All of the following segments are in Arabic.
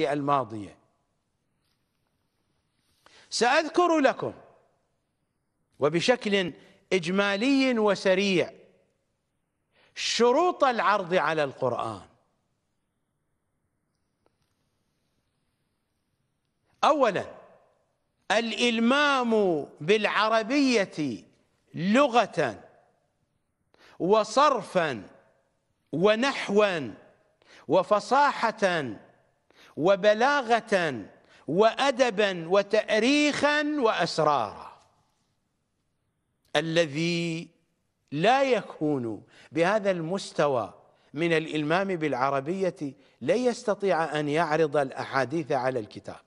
الماضية. سأذكر لكم وبشكل إجمالي وسريع شروط العرض على القرآن. أولا الإلمام بالعربية لغة وصرفا ونحوا وفصاحة وبلاغة وأدبا وتأريخا وأسرارا. الذي لا يكون بهذا المستوى من الإلمام بالعربية لا يستطيع أن يعرض الأحاديث على الكتاب.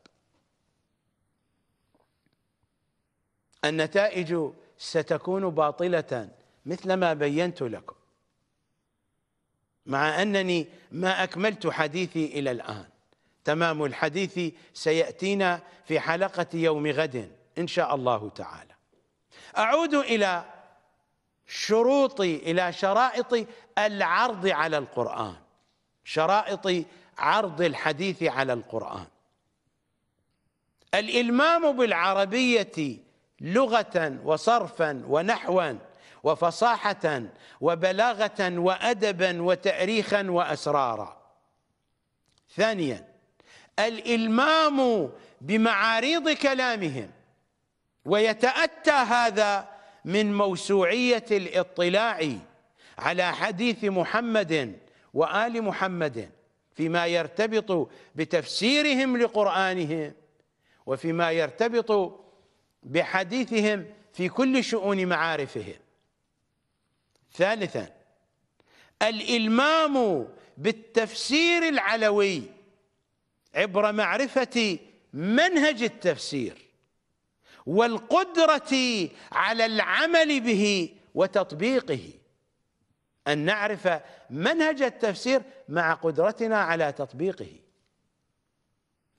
النتائج ستكون باطلة مثل ما بينت لكم مع أنني ما أكملت حديثي إلى الآن. تمام الحديث سيأتينا في حلقة يوم غد إن شاء الله تعالى. أعود إلى شروط إلى شرائط العرض على القرآن. شرائط عرض الحديث على القرآن. الإلمام بالعربية لغة وصرفا ونحوا وفصاحة وبلاغة وأدبا وتأريخا وأسرارا. ثانيا الإلمام بمعاريض كلامهم ويتأتى هذا من موسوعية الاطلاع على حديث محمد وآل محمد فيما يرتبط بتفسيرهم لقرآنهم وفيما يرتبط بحديثهم في كل شؤون معارفهم. ثالثا الإلمام بالتفسير العلوي عبر معرفة منهج التفسير والقدرة على العمل به وتطبيقه. أن نعرف منهج التفسير مع قدرتنا على تطبيقه.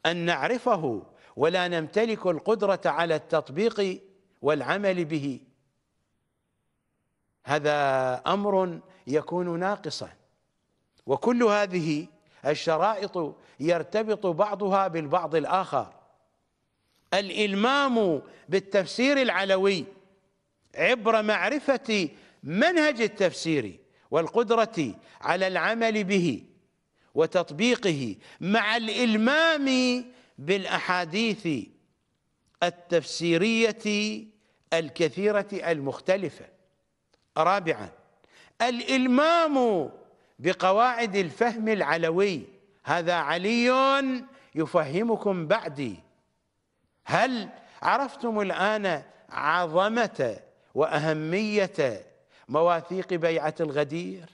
أن نعرفه ولا نمتلك القدرة على التطبيق والعمل به. هذا أمر يكون ناقصا. وكل هذه الشرائط يرتبط بعضها بالبعض الآخر. الإلمام بالتفسير العلوي عبر معرفة منهج التفسير والقدرة على العمل به وتطبيقه مع الإلمام بالأحاديث التفسيرية الكثيرة المختلفة. رابعا الإلمام بقواعد الفهم العلوي. هذا علي يفهمكم بعدي. هل عرفتم الآن عظمة وأهمية مواثيق بيعة الغدير؟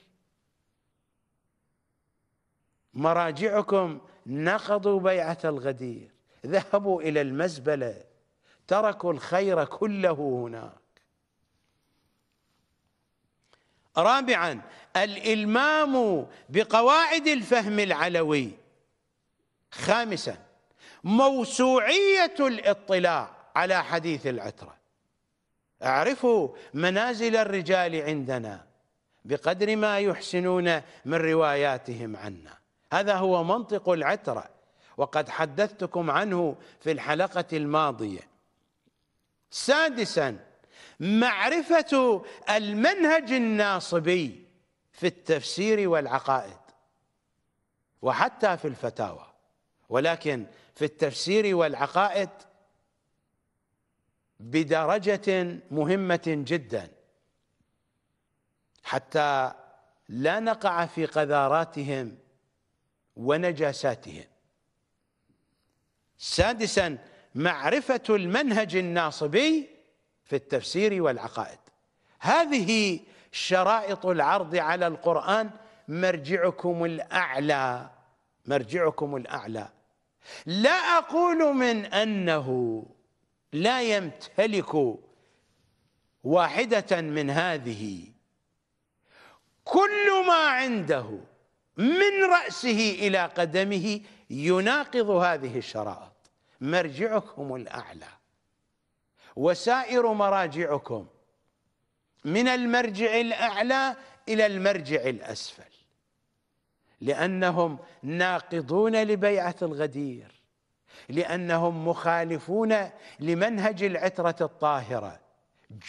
مراجعكم نقضوا بيعة الغدير. ذهبوا إلى المزبلة. تركوا الخير كله هناك رابعا الإلمام بقواعد الفهم العلوي. خامسا موسوعية الاطلاع على حديث العترة. اعرفوا منازل الرجال عندنا بقدر ما يحسنون من رواياتهم عنا. هذا هو منطق العترة وقد حدثتكم عنه في الحلقة الماضية. سادسا معرفة المنهج الناصبي في التفسير والعقائد وحتى في الفتاوى. ولكن في التفسير والعقائد بدرجة مهمة جدا. حتى لا نقع في قذاراتهم ونجاساتهم. سادسا معرفة المنهج الناصبي في التفسير والعقائد. هذه شرائط العرض على القرآن مرجعكم الأعلى مرجعكم الأعلى. لا أقول من أنه لا يمتلك واحدة من هذه. كل ما عنده من رأسه إلى قدمه يناقض هذه الشرائط. مرجعكم الأعلى. وسائر مراجعكم من المرجع الأعلى إلى المرجع الأسفل لأنهم ناقضون لبيعة الغدير لأنهم مخالفون لمنهج العترة الطاهرة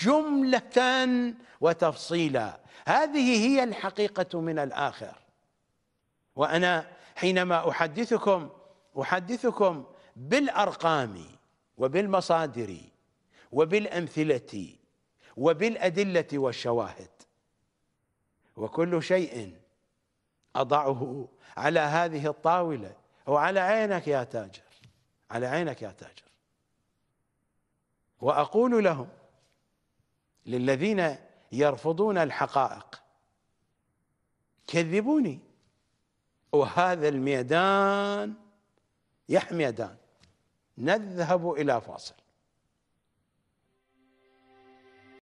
جملة وتفصيلا. هذه هي الحقيقة من الآخر. وأنا حينما أحدثكم أحدثكم بالأرقام وبالمصادر وبالأمثلة وبالأدلة والشواهد. وكل شيء أضعه على هذه الطاولة. وعلى عينك يا تاجر. على عينك يا تاجر. وأقول لهم للذين يرفضون الحقائق كذبوني. وهذا الميدان يحميدان نذهب إلى فاصل.